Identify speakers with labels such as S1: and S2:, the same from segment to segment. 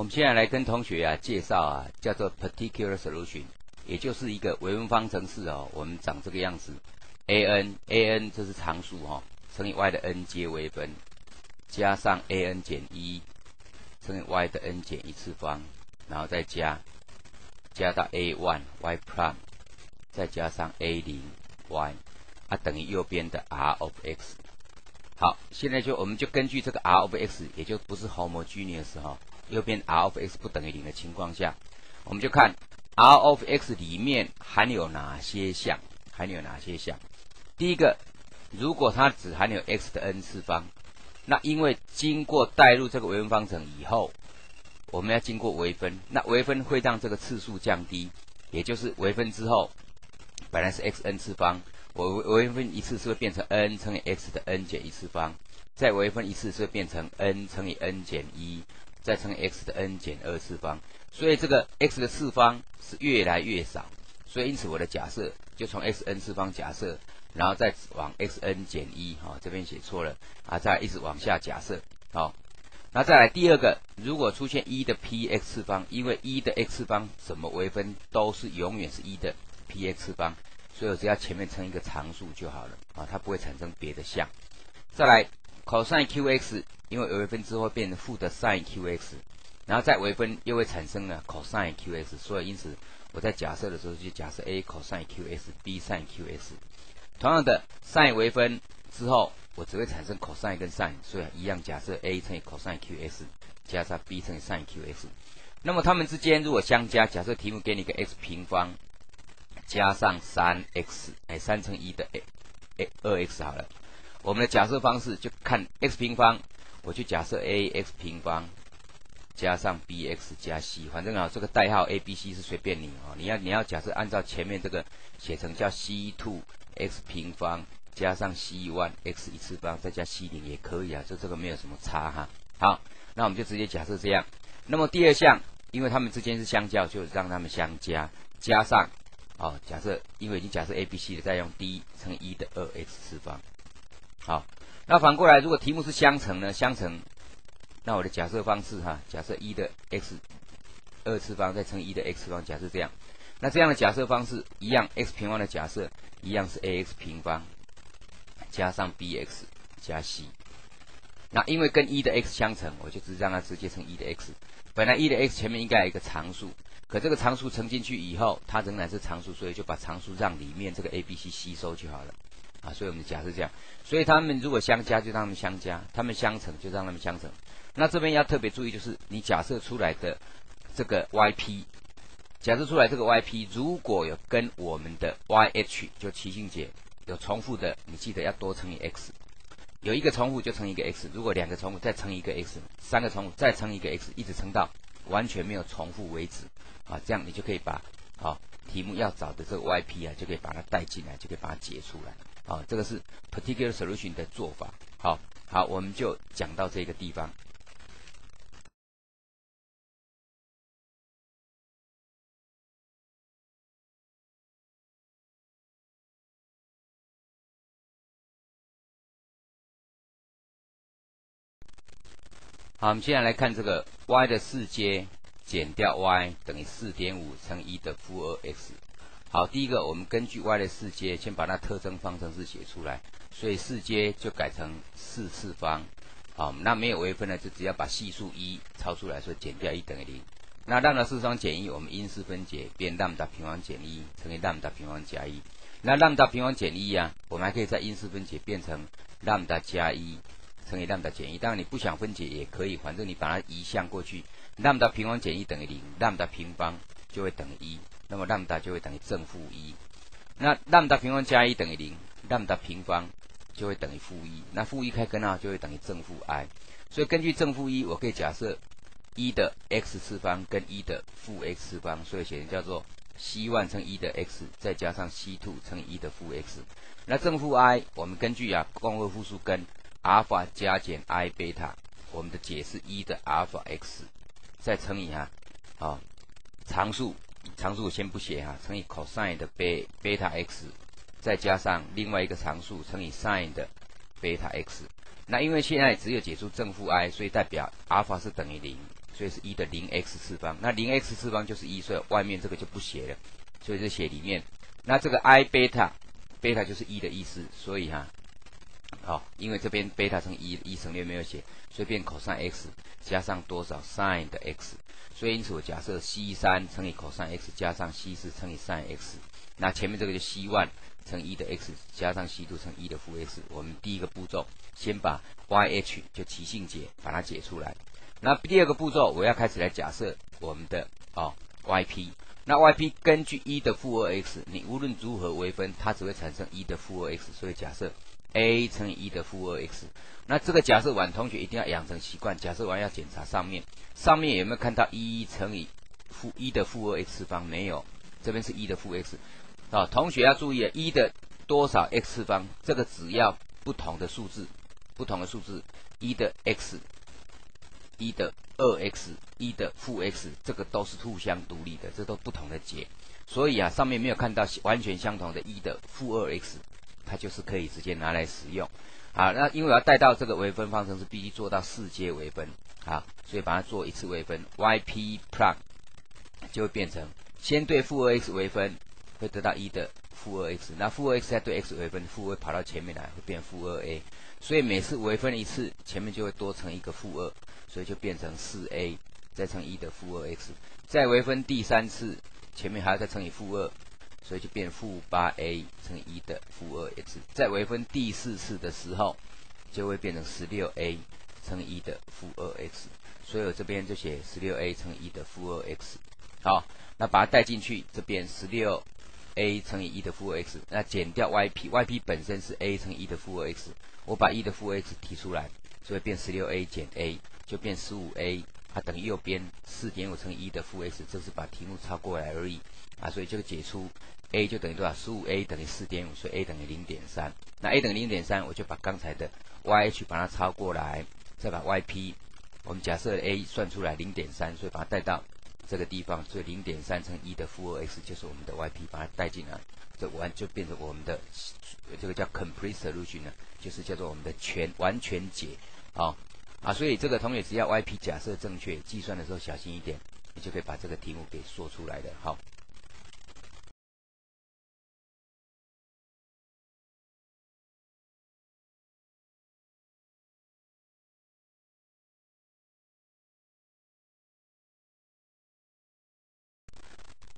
S1: 我们现在来跟同学啊介绍啊，叫做 particular solution，也就是一个微分方程式哦。我们长这个样子，a n a n 这是常数哈，乘以 y 的 n 阶微分，加上 a n 减一乘以 y 的 n 减一次方，然后再加加到 a one y prime，再加上 a 零 y，啊等于右边的 r of x。好，现在就我们就根据这个 r of x，也就不是 homogeneous 哈，右边 r of x 不等于零的情况下，我们就看 r of x 里面含有哪些项，含有哪些项。第一个，如果它只含有 x 的 n 次方，那因为经过代入这个微分方程以后，我们要经过微分，那微分会让这个次数降低，也就是微分之后，本来是 x n 次方。我微分一次是会变成 n 乘以 x 的 n 减一次方，再微分一次是会变成 n 乘以 n 减一，再乘 x 的 n 减二次方。所以这个 x 的次方是越来越少。所以因此我的假设就从 x n 次方假设，然后再往 x n 减一，哈，这边写错了啊，再一直往下假设，好，那再来第二个，如果出现一的 p x 次方，因为一的 x 次方怎么微分都是永远是一的 p x 次方。所以我只要前面乘一个常数就好了啊，它不会产生别的项。再来 cos qx，因为微分之后变成负的 sin qx，然后再微分又会产生了 cos qx，所以因此我在假设的时候就假设 a cos qx，b sin qx。同样的 sin 微分之后，我只会产生 cos 跟 sin，所以一样假设 a 乘以 cos qx 加上 b 乘以 sin qx。那么它们之间如果相加，假设题目给你个 x 平方。加上三 x，哎，三乘一的 a a 二 x 好了。我们的假设方式就看 x 平方，我就假设 a x 平方加上 b x 加 c，反正啊，这个代号 a b c 是随便你哦。你要你要假设按照前面这个写成叫 c two x 平方加上 c one x 一次方再加 c 零也可以啊，就这个没有什么差哈。好，那我们就直接假设这样。那么第二项，因为它们之间是相交，就让它们相加，加上。好，假设因为已经假设 a b c 的，再用 d 乘一的二 x 次方。好，那反过来，如果题目是相乘呢？相乘，那我的假设方式哈，假设一的 x 二次方再乘一的 x 方，假设这样。那这样的假设方式一样，x 平方的假设一样是 a x 平方加上 b x 加 c。那因为跟一的 x 相乘，我就只让它直接乘一的 x。本来一的 x 前面应该有一个常数。可这个常数乘进去以后，它仍然是常数，所以就把常数让里面这个 a、b、c 吸收就好了，啊，所以我们假设这样，所以它们如果相加就让它们相加，它们相乘就让它们相乘。那这边要特别注意，就是你假设出来的这个 yp，假设出来这个 yp 如果有跟我们的 yh 就奇性节有重复的，你记得要多乘以 x，有一个重复就乘一个 x，如果两个重复再乘一个 x，三个重复再乘一个 x，一直乘到完全没有重复为止。啊，这样你就可以把好题目要找的这个 YP 啊，就可以把它带进来，就可以把它解出来。啊，这个是 particular solution 的做法。好，好，我们就讲到这个地方。好，我们现在来看这个 Y 的四阶。减掉 y 等于四点五乘一的负二 x。好，第一个我们根据 y 的四阶，先把它特征方程式写出来。所以四阶就改成四次方。好，那没有微分呢，就只要把系数一抄出来，说减掉一等于零。那让它四方减一，我们因式分解，变 lambda 平方减一乘以 lambda 平方加一。那 lambda 平方减一啊，我们还可以在因式分解变成 lambda 加一乘以 lambda 减一。当然你不想分解也可以，反正你把它移项过去。lambda 平方减一等于零，lambda 平方就会等于一，那么 lambda 就会等于正负一。那 lambda 平方加一等于零，lambda 平方就会等于负一。那负一开根号就会等于正负 i。所以根据正负一，我可以假设一的 x 次方跟一的负 x 次方，所以写成叫做 c 万乘一的 x 再加上 c two 乘一的负 x。那正负 i，我们根据啊共位复数根阿尔法加减 i 贝塔，我们的解是一的阿尔法 x。再乘以哈，好，常数，常数我先不写哈，乘以 cosine 的贝贝塔 x，再加上另外一个常数乘以 sin 的贝塔 x。那因为现在只有解出正负 i，所以代表阿尔法是等于零，所以是一的零 x 次方。那零 x 次方就是一，所以外面这个就不写了，所以就写里面。那这个 i 贝塔，贝塔就是一的意思，所以哈，好，因为这边贝塔乘一，一乘六没有写，所以变 cos x 加上多少 sin 的 x，所以因此我假设 c 三乘以 cos x 加上 c 四乘以 sin x，那前面这个就 c one 乘一的 x 加上 c 二乘一的负 x。我们第一个步骤先把 y h 就奇性解把它解出来，那第二个步骤我要开始来假设我们的哦 y p。那 y p 根据一的负二 x，你无论如何微分，它只会产生一的负二 x。所以假设 a 乘以一的负二 x。那这个假设完，同学一定要养成习惯。假设完要检查上面，上面有没有看到一乘以负一的负二 x 次方？没有，这边是一的负 x。啊，同学要注意，一的多少 x 次方？这个只要不同的数字，不同的数字，一的 x。一的二 x，一的负 x，这个都是互相独立的，这都不同的解。所以啊，上面没有看到完全相同的一的负二 x，它就是可以直接拿来使用。好，那因为我要带到这个微分方程式，必须做到四阶微分。好，所以把它做一次微分，yp prime 就会变成先对负二 x 微分，会得到一的负二 x，那负二 x 再对 x 微分，负二跑到前面来，会变负二 a。所以每次微分一次，前面就会多乘一个负二。所以就变成四 a 再乘一的负二 x，再微分第三次，前面还要再乘以负二，所以就变负八 a 乘一的负二 x，在微分第四次的时候，就会变成十六 a 乘一的负二 x，所以我这边就写十六 a 乘一的负二 x，好，那把它带进去，这边十六 a 乘以一的负二 x，那减掉 yp，yp 本身是 a 乘一的负二 x，我把一的负二 x 提出来，所以变十六 a 减 a。就变十五 a，它等于右边四点五乘一的负 x，这是把题目抄过来而已啊，所以这个解出 a 就等于多少？十五 a 等于四点五，所以 a 等于零点三。那 a 等于零点三，我就把刚才的 yh 把它抄过来，再把 yp，我们假设 a 算出来零点三，所以把它带到这个地方，所以零点三乘一的负二 x 就是我们的 yp，把它带进来，这完就变成我们的这个叫 complete solution 呢，就是叫做我们的全完全解啊。啊，所以这个同学只要 yp 假设正确，计算的时候小心一点，你就可以把这个题目给说出来的。好，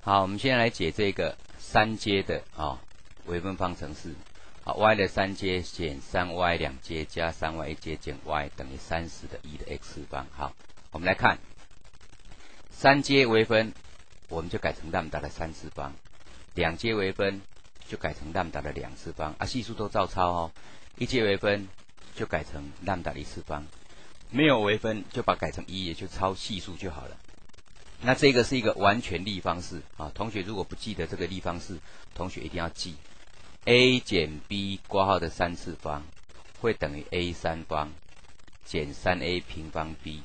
S1: 好，我们现在来解这个三阶的啊微分方程式。好，y 的三阶减三 y 两阶加三 y 一阶减 y 等于三十的一的 x 次方。好，我们来看三阶微分，我们就改成 lambda 的三次方；两阶微分就改成 lambda 的两次方。啊，系数都照抄哦。一阶微分就改成 lambda 的一次方，没有微分就把改成一，也就抄系数就好了。那这个是一个完全立方式啊。同学如果不记得这个立方式，同学一定要记。A 减 b 括号的三次方会等于 a 三方减三 a 平方 b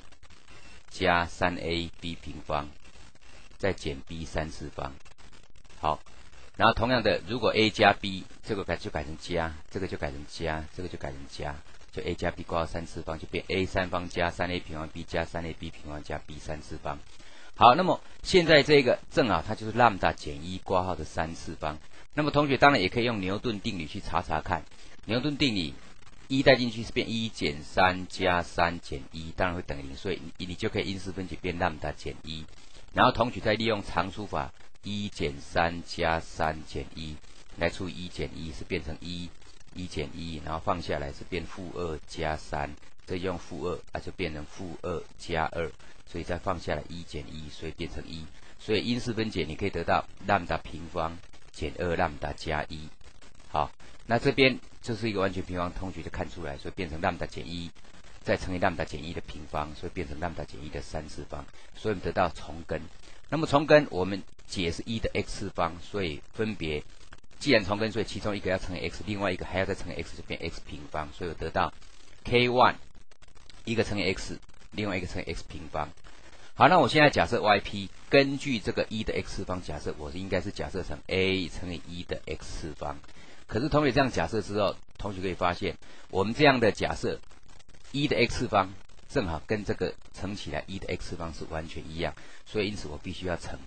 S1: 加三 a b 平方再减 b 三次方。好，然后同样的，如果 a 加 b 这个改就改成加，这个就改成加，这个就改成加，就 a 加 b 括号三次方就变 a 三方加三 a 平方 b 加三 a b 平方加 b 三次方。好，那么现在这个正好它就是 lambda 减一括号的三次方。那么同学当然也可以用牛顿定理去查查看。牛顿定理一带进去是变一减三加三减一，当然会等于零，所以你你就可以因式分解变 lambda 减一。然后同学再利用常数法，一减三加三减一来除一减一，是变成一，一减一，然后放下来是变负二加三，再用负二，那就变成负二加二，所以再放下来一减一，所以变成一。所以因式分解你可以得到 lambda 平方。减二 lambda 加一，好，那这边就是一个完全平方，同学就看出来，所以变成 lambda 减一，再乘以 lambda 减一的平方，所以变成 lambda 减一的三次方，所以我们得到重根。那么重根我们解是一的 x 次方，所以分别既然重根，所以其中一个要乘以 x，另外一个还要再乘以 x，就变 x 平方，所以我得到 k one 一个乘以 x，另外一个乘以 x 平方。好，那我现在假设 yp 根据这个一的 x 次方，假设我应该是假设成 a 乘以一的 x 次方。可是同学这样假设之后，同学可以发现，我们这样的假设一的 x 次方正好跟这个乘起来一的 x 次方是完全一样，所以因此我必须要乘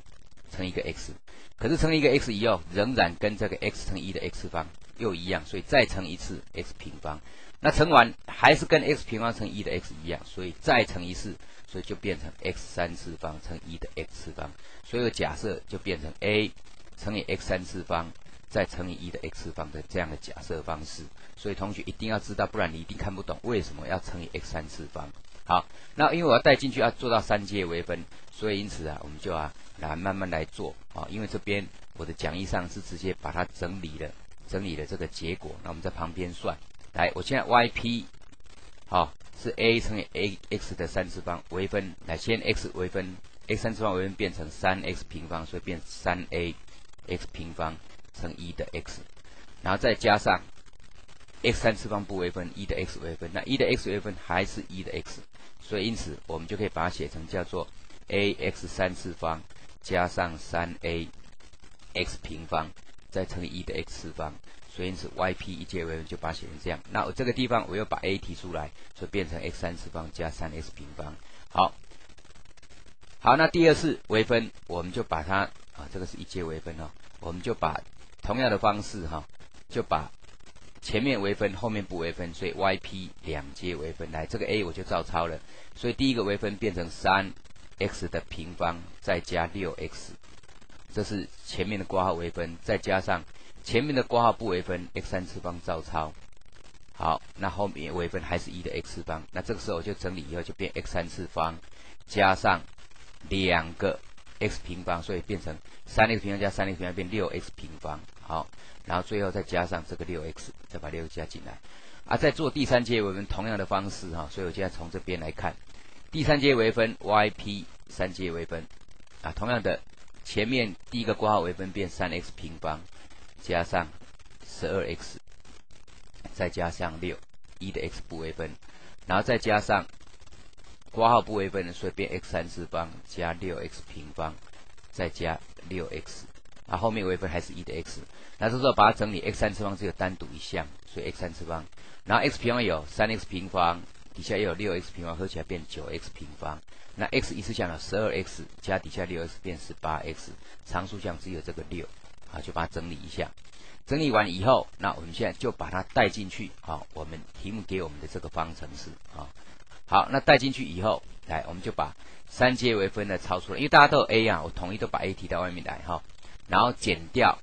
S1: 乘一个 x。可是乘一个 x 以后，仍然跟这个 x 乘一的 x 次方又一样，所以再乘一次 x 平方。那乘完还是跟 x 平方乘一的 x 一样，所以再乘一次，所以就变成 x 三次方乘一的 x 次方。所以假设就变成 a 乘以 x 三次方再乘以一的 x 次方的这样的假设方式。所以同学一定要知道，不然你一定看不懂为什么要乘以 x 三次方。好，那因为我要带进去要做到三阶微分，所以因此啊，我们就啊来慢慢来做啊。因为这边我的讲义上是直接把它整理了，整理了这个结果。那我们在旁边算。来，我现在 yp 好是 a 乘以 a x 的三次方微分，来先 x 微分，x 三次方微分变成三 x 平方，所以变三 a x 平方乘一的 x，然后再加上 x 三次方不微分，一的 x 微分，那一的 x 微分还是一的 x，所以因此我们就可以把它写成叫做 a x 三次方加上三 a x 平方再乘以一的 x 次方。所以因此，yp 一阶微分就把它写成这样。那我这个地方我又把 a 提出来，就变成 x 三次方加三 x 平方。好，好，那第二次微分，我们就把它啊，这个是一阶微分哦，我们就把同样的方式哈，就把前面微分，后面不微分，所以 yp 两阶微分来，这个 a 我就照抄了。所以第一个微分变成三 x 的平方再加六 x，这是前面的括号微分，再加上。前面的括号不微分，x 三次方照抄。好，那后面微分还是一的 x 次方。那这个时候我就整理以后就变 x 三次方加上两个 x 平方，所以变成三 x 平方加三 x 平方变六 x 平方。好，然后最后再加上这个六 x，再把六加进来。啊，在做第三阶微分同样的方式哈，所以我现在从这边来看，第三阶微分 yp 三阶微分啊，同样的前面第一个括号微分变三 x 平方。加上十二 x，再加上六一的 x 不微分，然后再加上括号不微分的，所以变 x 三次方加六 x 平方，再加六 x，啊后面微分还是一的 x，那这时候把它整理 x 三次方只有单独一项，所以 x 三次方，然后 x 平方有三 x 平方，底下又有六 x 平方，合起来变九 x 平方，那 x 一次项有十二 x 加底下六 x 变十八 x，常数项只有这个六。啊，就把它整理一下，整理完以后，那我们现在就把它带进去。啊，我们题目给我们的这个方程式啊，好，那带进去以后，来，我们就把三阶微分的抄出来，因为大家都有 a 啊，我统一都把 a 提到外面来哈，然后减掉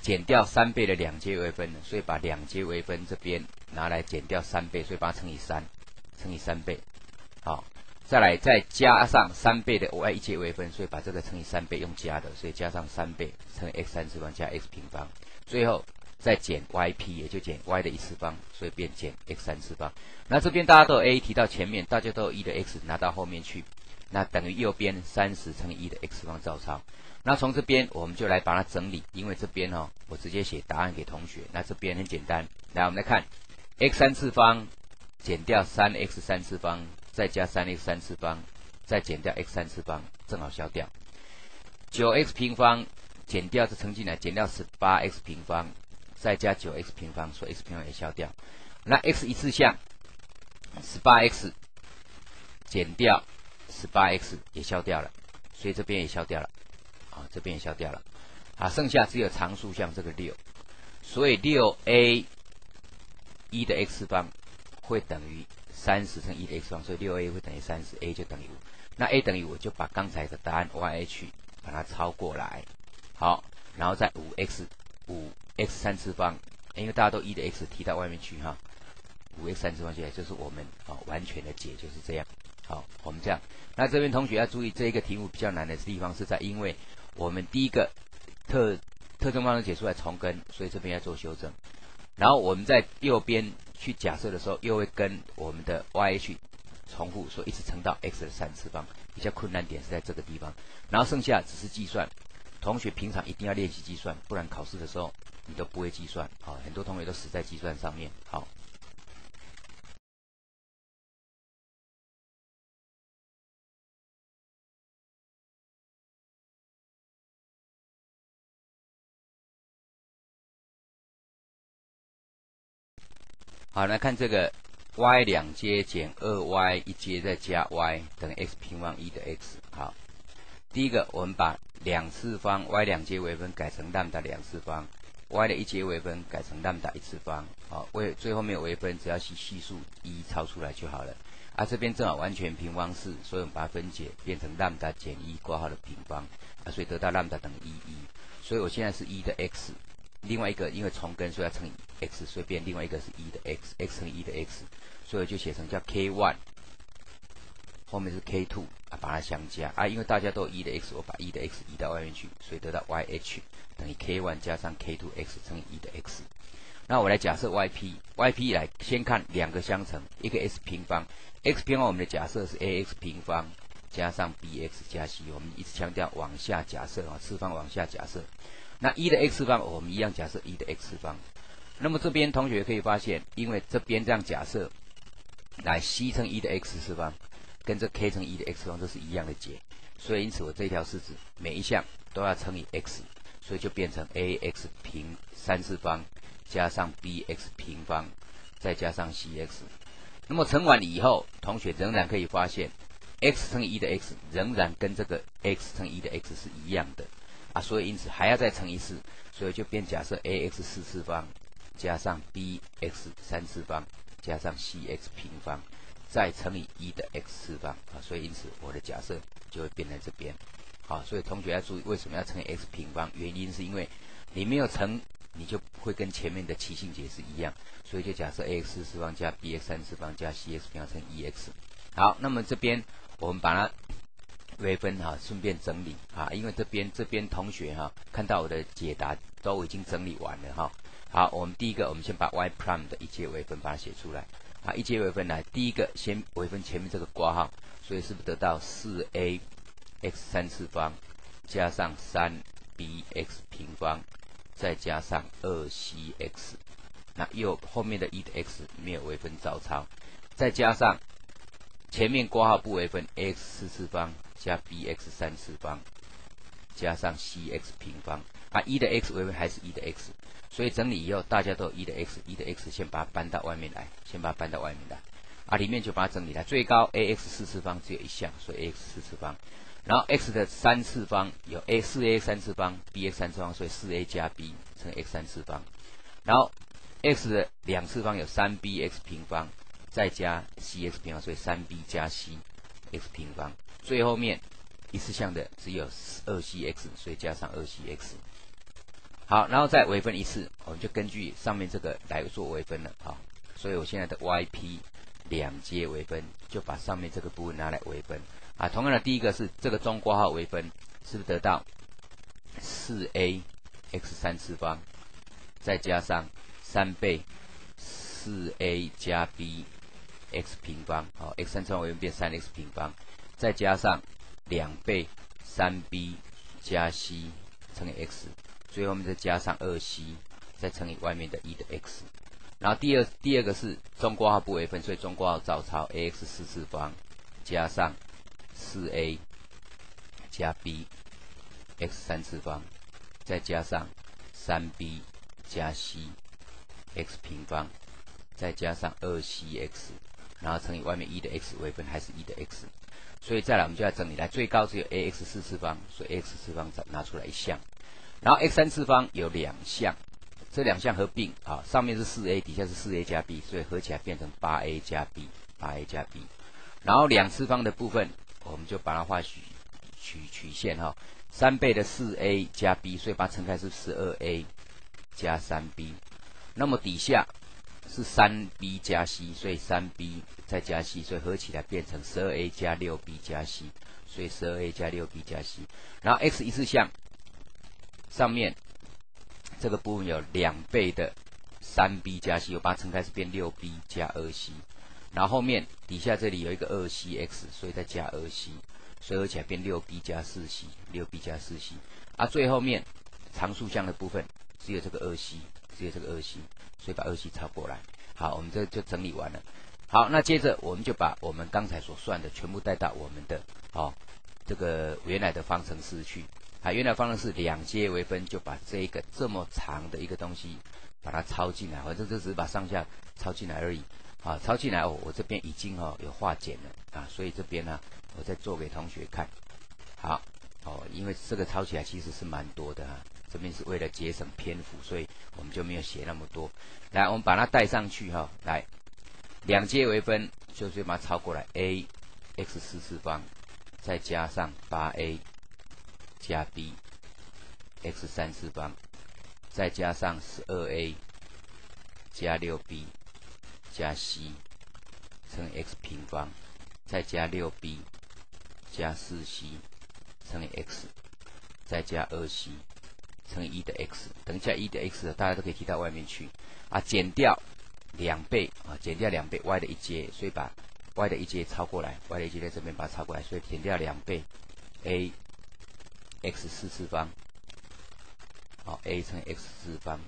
S1: 减掉三倍的两阶微分，所以把两阶微分这边拿来减掉三倍，所以把它乘以三，乘以三倍，好。再来，再加上三倍的 oy 一阶微分，所以把这个乘以三倍用加的，所以加上三倍乘 x 三次方加 x 平方，最后再减 yp，也就减 y 的一次方，所以变减 x 三次方。那这边大家都有 a 提到前面，大家都有一的 x 拿到后面去，那等于右边三十乘以一的 x 方照抄。那从这边我们就来把它整理，因为这边哦，我直接写答案给同学。那这边很简单，来我们来看 x 三次方减掉三 x 三次方。再加三 x 三次方，再减掉 x 三次方，正好消掉。九 x 平方减掉这乘进来，减掉十八 x 平方，再加九 x 平方，所以 x 平方也消掉。那 x 一次项，十八 x 减掉十八 x 也消掉了，所以这边也消掉了。啊，这边也消掉了。啊，剩下只有常数项这个六，所以六 a 一的 x 方会等于。三十乘一的 x 方，所以六 a 会等于三十，a 就等于五。那 a 等于五，就把刚才的答案 y h 把它抄过来，好，然后再五 x 五 x 三次方，因为大家都一的 x 提到外面去哈，五 x 三次方就就是我们啊完全的解就是这样。好，我们这样。那这边同学要注意，这一个题目比较难的地方是在，因为我们第一个特特征方程解出来重根，所以这边要做修正。然后我们在右边。去假设的时候，又会跟我们的 y h 重复，说一直乘到 x 的三次方，比较困难点是在这个地方。然后剩下只是计算，同学平常一定要练习计算，不然考试的时候你都不会计算。好，很多同学都死在计算上面。好，好，来看这个 y 两阶减二 y 一阶再加 y 等于 x 平方一的 x。好，第一个我们把两次方 y 两阶微分改成 lambda 两次方，y 的一阶微分改成 lambda 一次方。好，为最后面微分只要系系数一抄出来就好了。啊，这边正好完全平方式，所以我们把它分解变成 lambda 减一括号的平方，啊，所以得到 lambda 等于一一。所以我现在是一的 x，另外一个因为重根所以要乘以 x，所以变另外一个是一的 x，x 乘以一的 x。所以就写成叫 k one，后面是 k two 啊，把它相加啊，因为大家都有一的 x，我把一的 x 移到外面去，所以得到 y h 等于 k one 加上 k two x 乘以一的 x。那我来假设 y p，y p 来先看两个相乘，一个 x 平方，x 平方我们的假设是 a x 平方加上 b x 加 c，我们一直强调往下假设啊，次方往下假设。那一的 x 方我们一样假设一的 x 方。那么这边同学可以发现，因为这边这样假设。来，c 乘一的 x 次方，跟这 k 乘一的 x 方都是一样的解，所以因此我这条式子每一项都要乘以 x，所以就变成 ax 平三次方加上 bx 平方再加上 cx。那么乘完以后，同学仍然可以发现，x 乘以一的 x 仍然跟这个 x 乘一的 x 是一样的啊，所以因此还要再乘一次，所以就变假设 ax 四次方加上 bx 三次方。加上 cx 平方，再乘以一的 x 次方啊，所以因此我的假设就会变在这边。好，所以同学要注意为什么要乘以 x 平方？原因是因为你没有乘，你就会跟前面的奇性解释一样，所以就假设 ax 四次方加 bx 三次方加 cx 平方乘 e x。好，那么这边我们把它微分哈，顺便整理啊，因为这边这边同学哈看到我的解答都已经整理完了哈。好，我们第一个，我们先把 y prime 的一阶微分把它写出来。啊，一阶微分来，第一个先微分前面这个括号，所以是不是得到四 a x 三次方加上三 b x 平方再加上二 c x？那右后面的一的 x 没有微分照抄，再加上前面括号不微分 x 四次方加 b x 三次方加上 c x 平方。啊，一的 x 微分还是一的 x。所以整理以后，大家都有一的 x，一的 x 先把它搬到外面来，先把它搬到外面来，啊，里面就把它整理来。最高 ax 四次方只有一项，所以 ax 四次方。然后 x 的三次方有 a 四 a 三次方，bx 三次方，所以四 a 加 b 乘 x 三次方。然后 x 的两次方有三 bx 平方，再加 cx 平方，所以三 b 加 c x 平方。最后面一次项的只有二 cx，所以加上二 cx。好，然后再微分一次，我们就根据上面这个来做微分了。好，所以我现在的 y p 两阶微分，就把上面这个部分拿来微分。啊，同样的，第一个是这个中括号微分，是不是得到四 a x 三次方，再加上三倍四 a 加 b x 平方，好，x 三次方微分变三 x 平方，再加上两倍三 b 加 c 乘以 x。最后面再加上二 c，再乘以外面的一的 x，然后第二第二个是中括号不微分，所以中括号照抄 a x 四次方加上四 a 加 b x 三次方，再加上三 b 加 c x 平方，再加上二 c x，然后乘以外面一的 x 微分还是一的 x，所以再来我们就要整理来，最高只有 a x 四次方，所以 x 次方再拿出来一项。然后 x 三次方有两项，这两项合并啊，上面是四 a，底下是四 a 加 b，所以合起来变成八 a 加 b，八 a 加 b。然后两次方的部分，我们就把它画曲曲曲线哈，三倍的四 a 加 b，所以把它乘开是十二 a 加三 b。那么底下是三 b 加 c，所以三 b 再加 c，所以合起来变成十二 a 加六 b 加 c，所以十二 a 加六 b 加 c。然后 x 一次项。上面这个部分有两倍的三 b 加 c，我把它乘开是变六 b 加二 c，然后后面底下这里有一个二 c x，所以再加二 c，所以合起来变六 b 加四 c，六 b 加四 c，啊，最后面常数项的部分只有这个二 c，只有这个二 c，所以把二 c 抄过来。好，我们这就整理完了。好，那接着我们就把我们刚才所算的全部带到我们的哦这个原来的方程式去。啊，原来方程式两阶微分，就把这一个这么长的一个东西，把它抄进来，反正就只是把上下抄进来而已。啊，抄进来哦，我这边已经哦有化简了啊，所以这边呢，我再做给同学看。好，哦，因为这个抄起来其实是蛮多的啊，这边是为了节省篇幅，所以我们就没有写那么多。来，我们把它带上去哈，来，两阶为分，就是把它超过来，a x 四次方，再加上八 a 加 b x 三次方，再加上十二 a 加六 b。加 c 乘以 x 平方，再加 6b 加 4c 乘以 x，再加 2c 乘以一的 x，等一下一的 x 大家都可以提到外面去啊，减掉两倍啊，减掉两倍 y 的一阶，所以把 y 的一阶抄过来，y 的一阶在这边把它抄过来，所以减掉两倍 a x 四次方，好 a 乘 x 次方，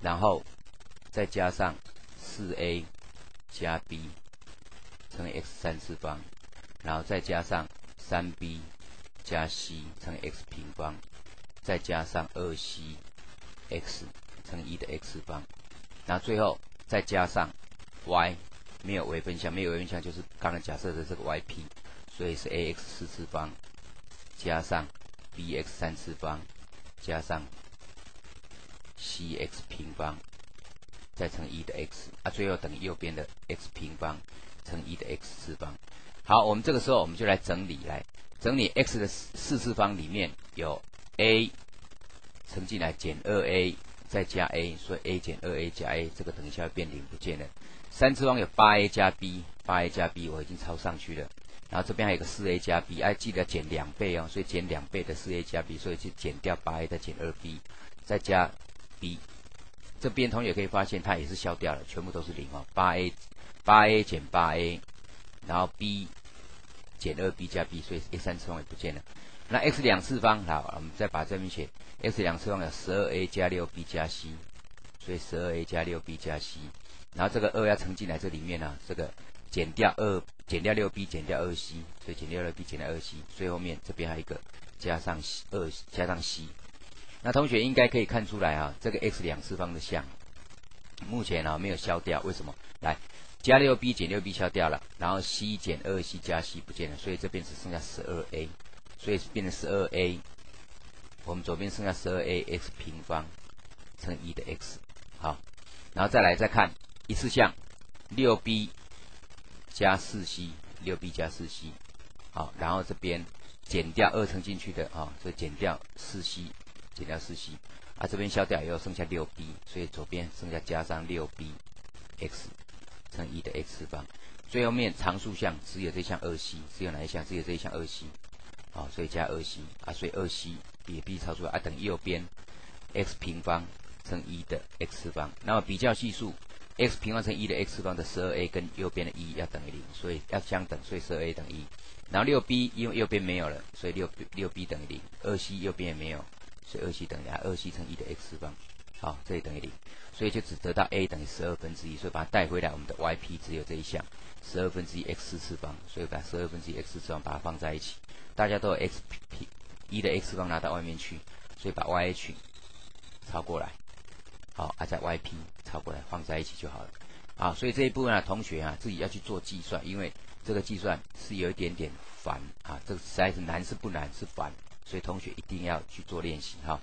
S1: 然后。再加上四 a 加 b 乘以 x 三次方，然后再加上三 b 加 c 乘以 x 平方，再加上二 c x 乘一的 x 次方，然后最后再加上 y 没有微分项，没有微分项就是刚刚假设的这个 yp，所以是 ax 四次方加上 bx 三次方加上 cx 平方。再乘一的 x 啊，最后等于右边的 x 平方乘一的 x 次方。好，我们这个时候我们就来整理，来整理 x 的四次方里面有 a 乘进来减二 a 再加 a，所以 a 减二 a 加 a 这个等一下变零不见了。三次方有八 a 加 b，八 a 加 b 我已经抄上去了。然后这边还有个四 a 加 b，哎，记得减两倍哦，所以减两倍的四 a 加 b，所以就减掉八 a 再减二 b，再加 b。这边同学可以发现，它也是消掉了，全部都是零哦。八 a，八 a 减八 a，然后 b 减二 b 加 b，所以 a 三次方也不见了。那 x 两次方，好，我们再把这边写，x 两次方有十二 a 加六 b 加 c，所以十二 a 加六 b 加 c，然后这个二要乘进来这里面呢，这个减掉二，减掉六 b 减掉二 c，所以减掉六 b 减掉二 c，最后面这边还有一个加上二加上 c。那同学应该可以看出来啊，这个 x 两次方的项目前呢没有消掉，为什么？来，加六 b 减六 b 消掉了，然后 c 减二 c 加 c 不见了，所以这边只剩下十二 a，所以变成十二 a，我们左边剩下十二 a x 平方乘一的 x，好，然后再来再看一次项，六 b 加四 c，六 b 加四 c，好，然后这边减掉二乘进去的啊，所以减掉四 c。减掉四 c，啊这边消掉以后剩下六 b，所以左边剩下加上六 b x 乘一的 x 次方，最后面常数项只有这项二 c，只有哪一项？只有这一项二 c，好，所以加二 c，啊所以二 c 也必须抄出，啊等于右边 x 平方乘一的 x 次方，那么比较系数 x 平方乘一的 x 次方的十二 a 跟右边的一要等于零，所以要相等，所以十二 a 等于一，然后六 b 因为右边没有了，所以六六 b 等于零，二 c 右边也没有。所以二 c 等于二 c 乘一的 x 次方，好，这里等于零，所以就只得到 a 等于十二分之一，所以把它带回来，我们的 yp 只有这一项，十二分之一 x 次方，所以把十二分之一 x 次方把它放在一起，大家都有 x p 一的 x 方拿到外面去，所以把 yh 抄过来，好，啊在 yp 抄过来放在一起就好了，啊，所以这一部分啊，同学啊自己要去做计算，因为这个计算是有一点点烦啊，这个实在是难是不难是烦。所以同学一定要去做练习哈。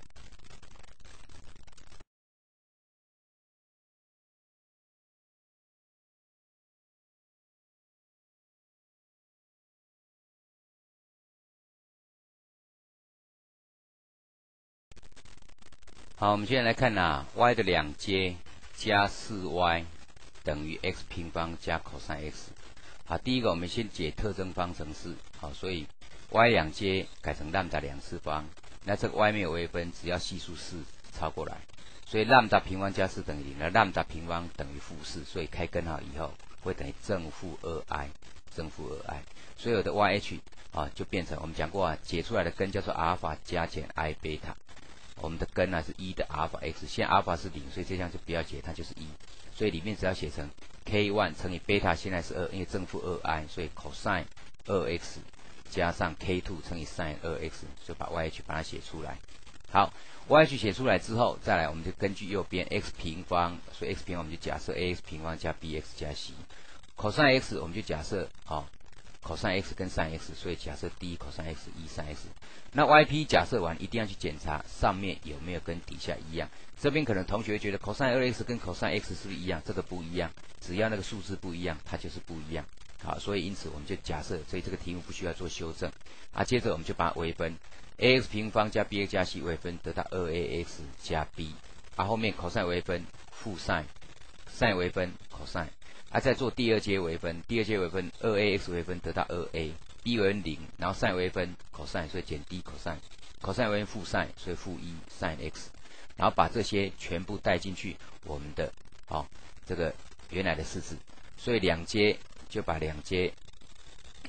S1: 好，我们现在来看呐，y 的两阶加四 y 等于 x 平方加 cos x。好，第一个我们先解特征方程式。好，所以。y 两阶改成 lambda 两次方，那这个 y 没有微分，只要系数四抄过来，所以 lambda 平方加四等于零，那 lambda 平方等于负四，所以开根号以后会等于正负二 i，正负二 i，所有的 yh 啊就变成我们讲过啊，解出来的根叫做阿尔法加减 i 贝塔，我们的根呢是一的阿尔法 x，现阿尔法是零，所以这项就不要解，它就是一，所以里面只要写成 k one 乘以贝塔，现在是二，因为正负二 i，所以 cosine 二 x。加上 k two 乘以 sin 二 x，就把 yh 把它写出来。好，YH 写出来之后，再来我们就根据右边 x 平方，所以 x 平方我们就假设 ax 平方加 bx 加 c。cos x 我们就假设哦，cos x 跟 sin x，所以假设 d cos x 一 sin x。那 yp 假设完，一定要去检查上面有没有跟底下一样。这边可能同学觉得 cos 二 x 跟 cos x 是不是一样？这个不一样，只要那个数字不一样，它就是不一样。好，所以因此我们就假设，所以这个题目不需要做修正。啊，接着我们就把微分，ax 平方加 bx 加 c 微分得到二 ax 加 b。啊，后面 cos 微分负 sin，sin 微分 cos。啊，再做第二阶微分，第二阶微分二 ax 微分得到二 a，b 为零，然后 sin 微分 cos，所以减 d cos，cos 为负 sin，所以负一 sin x，然后把这些全部带进去我们的，好，这个原来的式子，所以两阶就把两阶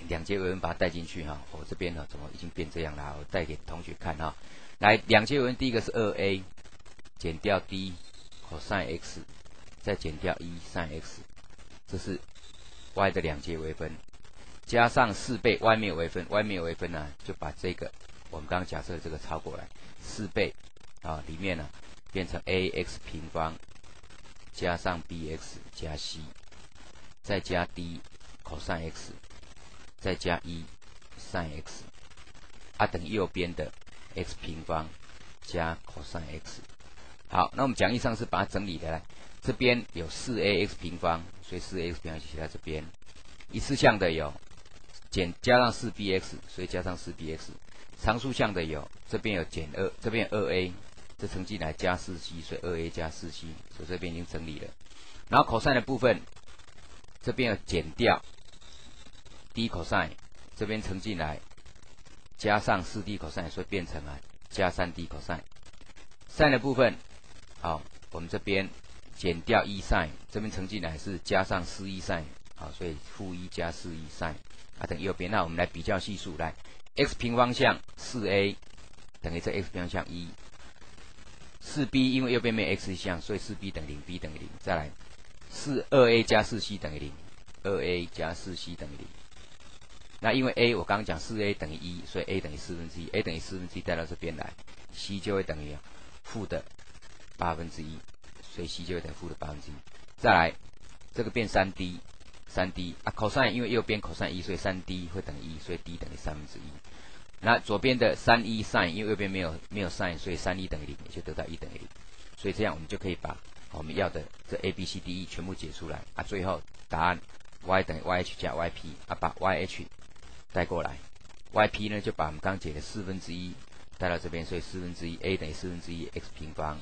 S1: 两阶微分把它带进去哈，我这边呢怎么已经变这样了？我带给同学看哈，来两阶微分第一个是二 a 减掉 d cos x，再减掉一 sin x。这是 y 的两阶微分，加上四倍外面微分，外面微分呢，就把这个我们刚刚假设这个抄过来，四倍啊里面呢变成 ax 平方加上 bx 加 c，再加 d cos x，再加一 sin x，啊等于右边的 x 平方加 cos x。好，那我们讲义上是把它整理的来。这边有四 ax 平方，所以四 x 平方就写在这边。一次项的有减加上四 bx，所以加上四 bx。常数项的有这边有减二，这边二 a，这乘进来加四 c，所以二 a 加四 c，所以这边已经整理了。然后 cos 的部分，这边要减掉 d cos，这边乘进来加上四 d cos，所以变成了加三 d cos。sin 的部分，好，我们这边。减掉一 sin，这边乘进来是加上四一 sin，好，所以负一加四一 sin，啊等于右边。那我们来比较系数，来 x 平方项四 a 等于这 x 平方项一，四 b 因为右边没有 x 项，所以四 b 等于零，b 等于零。再来四二 a 加四 c 等于零，二 a 加四 c 等于零。那因为 a 我刚刚讲四 a 等于一，所以 a 等于四分之一，a 等于四分之一带到这边来，c 就会等于负的八分之一。所以 c 就会等于负的八分之一。再来，这个变三 d，三 d 啊，cos 因为右边 cos 一，所以三 d 会等于一，所以 d 等于三分之一。那左边的三一 sin，因为右边没有没有 sin，所以三一等于零，也就得到一等于零。所以这样我们就可以把我们要的这 a b c d e 全部解出来啊。最后答案 y 等于 yh 加 yp 啊，把 yh 带过来，yp 呢就把我们刚解的四分之一带到这边，所以四分之一 a 等于四分之一 x 平方。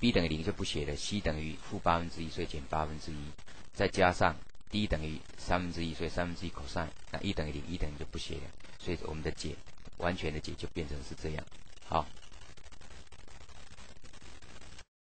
S1: B 等于零就不写了，c 等于负八分之一，所以减八分之一，再加上 d 等于三分之一，所以三分之一 cos，那 e 等于零，e 等于就不写了，所以我们的解完全的解就变成是这样，好。